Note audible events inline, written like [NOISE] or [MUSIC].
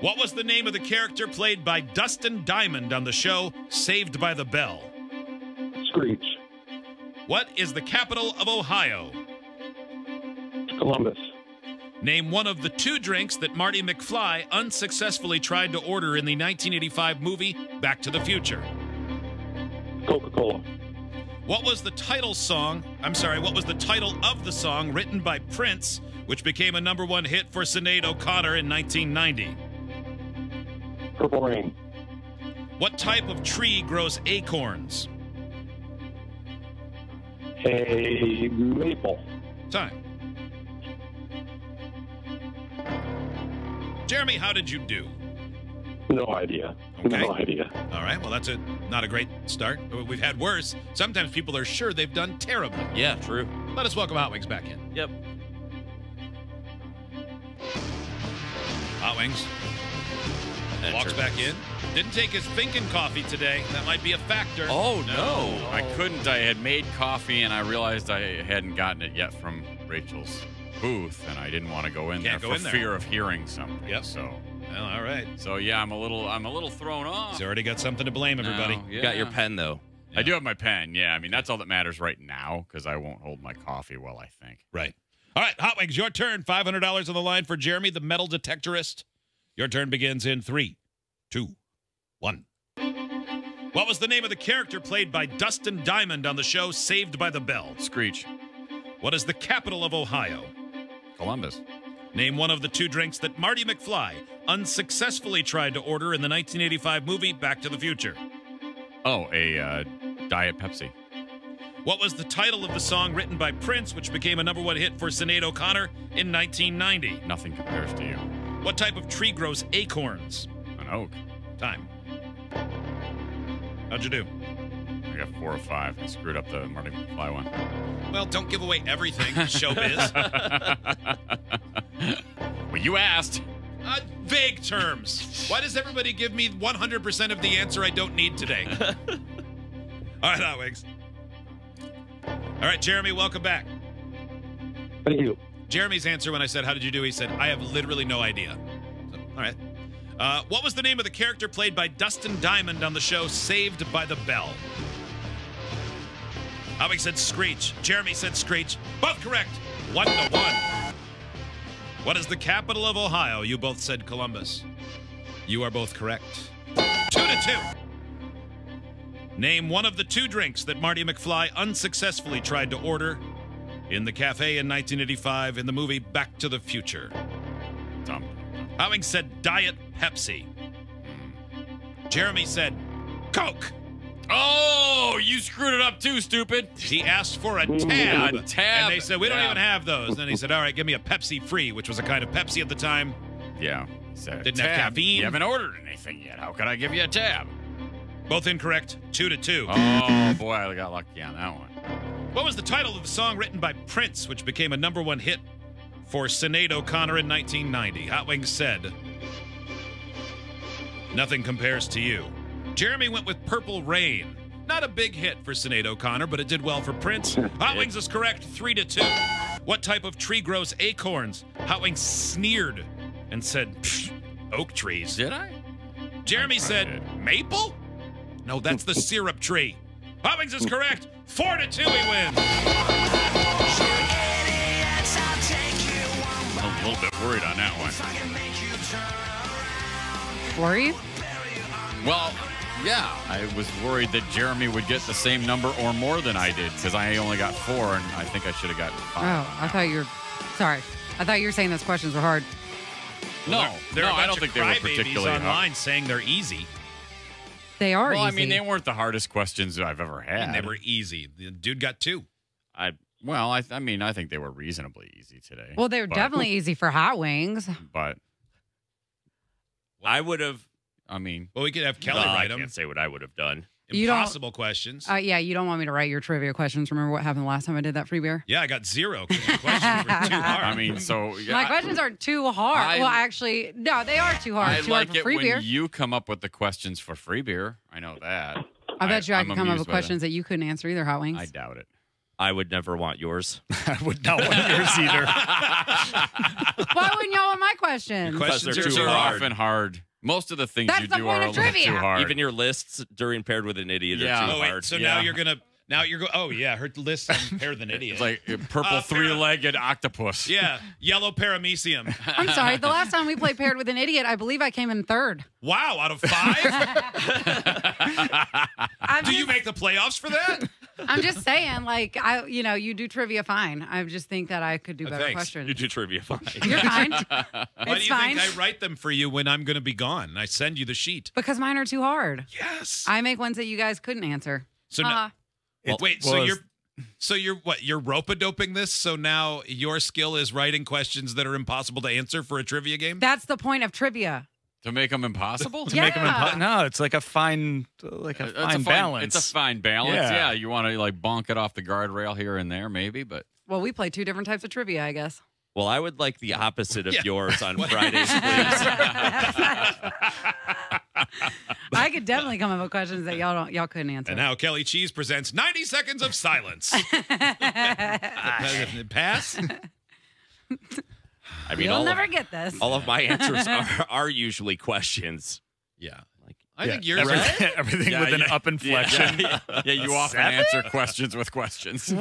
What was the name of the character played by Dustin Diamond on the show Saved by the Bell? Screech. What is the capital of Ohio? Columbus. Name one of the two drinks that Marty McFly unsuccessfully tried to order in the 1985 movie Back to the Future. Coca Cola. What was the title song? I'm sorry, what was the title of the song written by Prince, which became a number one hit for Sinead O'Connor in 1990? Purple Rain. What type of tree grows acorns? A maple. Time. Jeremy, how did you do? No idea. Okay. No idea. All right, well, that's a not a great start. We've had worse. Sometimes people are sure they've done terribly. Yeah, true. Let us welcome Hot Wings back in. Yep. Hot Wings walks back in. Didn't take his thinking coffee today. That might be a factor. Oh no. I oh. couldn't. I had made coffee and I realized I hadn't gotten it yet from Rachel's booth, and I didn't want to go in Can't there go for in there. fear of hearing something. Yep. So, Well, all right. so yeah, I'm a little, I'm a little thrown off. He's already got something to blame, everybody. now. You got your pen though. I do have my pen. Yeah, I mean that's all that matters right now because I won't hold my coffee while I think. Right. All right, Hot Wings, your turn. Five hundred dollars on the line for Jeremy, the metal detectorist. Your turn begins in three, two, one. What was the name of the character played by Dustin Diamond on the show Saved by the Bell? Screech, What is the capital of Ohio? Columbus, Name one of the two drinks that Marty McFly unsuccessfully tried to order in the 1985 movie Back to the Future. oh, a uh, Diet Pepsi, What was the title of the song written by Prince, which became a number one hit for Sinead O'Connor in 1990? nothing compares to you. What type of tree grows acorns? An oak. Time. How'd you do? I got four or five. I screwed up the Marty McFly one. Well, don't give away everything, [LAUGHS] showbiz. [LAUGHS] well, you asked. uh, vague terms. Why does everybody give me 100% of the answer I don't need today? [LAUGHS] All right, Hot Wings. All right, Jeremy, welcome back. Thank you. Jeremy's answer when I said, How did you do? He said, I have literally no idea. So, all right. Uh, what was the name of the character played by Dustin Diamond on the show Saved by the Bell? Howie said Screech. Jeremy said Screech. Both correct. One to one. What is the capital of Ohio? You both said Columbus. You are both correct. Two to two. Name one of the two drinks that Marty McFly unsuccessfully tried to order in the cafe in 1985 in the movie Back to the Future. Dumb. Howing said Diet Pepsi. Hmm, Jeremy said Coke. Oh, you screwed it up too, stupid. He asked for a tab. A tab. And they said, We don't Yeah. even have those. And Then he said, All right, give me a Pepsi free, which was a kind of Pepsi at the time. Yeah. Said, Didn't have tab. caffeine. You haven't ordered anything yet. How could I give you a tab? Both incorrect. Two to two. Oh boy, I got lucky on that one. What was the title of the song written by Prince, which became a number one hit for Sinead O'Connor in 1990? Hot Wings said, Nothing compares to you. Jeremy went with Purple Rain. Not a big hit for Sinead O'Connor, but it did well for Prince. [LAUGHS] Hot Wings is correct, three to two. What type of tree grows acorns? Hot Wings sneered and said, oak trees. Did I? Jeremy said, maple? No, that's the syrup tree. Hot Wings is correct. Four to two, he wins. I'm a little bit worried on that one. Were you? Well, yeah, I was worried that Jeremy would get the same number or more than I did because I only got four, and I think I should have gotten five. Oh, I thought you were. Sorry. I thought you were saying those questions were hard. no, There no, are a I bunch don't of think they were crybabies particularly hard. online saying they're easy. They are Well, I mean, they weren't the hardest questions I've ever had. And they were easy. The dude got two. I well, I, I mean, I think they were reasonably easy today. well, they were but- definitely [LAUGHS] easy for hot wings. But I would have. I mean, Well, we could have Kelly Well, I write them. can't say what I would have done. You don't- Impossible questions. Uh, yeah, you don't want me to write your trivia questions. Remember what happened the last time I did that free beer? yeah, I got zero [LAUGHS] questions were too hard. I mean, so yeah, My questions aren't too hard. I- well, actually, no, they are too hard. I too like hard for it free when beer. you come up with the questions for free beer. I know that. I bet you I I'm could come up with by that. questions that you couldn't answer either, hot wings. I doubt it. I would never want yours. [LAUGHS] I would not want yours either. [LAUGHS] Why wouldn't y'all want my questions. Your questions they're are too too hard. often hard. Most of the things That's you the do point are a of little trivia. too hard. Even your lists during paired with an idiot Yeah. are too Oh wait, hard. so Yeah. now you're gonna now you're go. Oh yeah, her list is [LAUGHS] paired with an idiot. it's like a purple Uh, three-legged octopus. yeah, yellow paramecium. [LAUGHS] I'm sorry. The last time we played paired with an idiot, I believe I came in third. Wow, out of five, [LAUGHS] I'm do just, you make the playoffs for that? I'm just saying, like I, you know, you do trivia fine. I just think that I could do Uh, better thanks. questions. You do trivia fine. You're fine. [LAUGHS] Why do it's you fine think I write them for you when I'm going to be gone? I send you the sheet. because mine are too hard. Yes. I make ones that you guys couldn't answer. so now, Uh, wait, so was- you're so you're what? You're rope a doping this? So now your skill is writing questions that are impossible to answer for a trivia game? that's the point of trivia. To make them impossible? to make them Yeah. impo- no, it's like a fine, like a uh, It's fine balance. It's a fine balance. Yeah. Yeah, you want to like bonk it off the guardrail here and there, maybe, but Well, we play two different types of trivia, I guess. Well, I would like the opposite of Yeah. yours on [LAUGHS] Fridays, please. [LAUGHS] I could definitely come up with questions that y'all don't, y'all couldn't answer. And now Kelly Cheese presents 90 seconds of silence. [LAUGHS] Pass? I mean, You'll all never of, get this. all of my answers [LAUGHS] are, are usually questions. Yeah. Like, I Yeah, think yours are everything, [LAUGHS] everything Yeah, with an up inflection. yeah, yeah, you [LAUGHS] often Seven? answer questions with questions.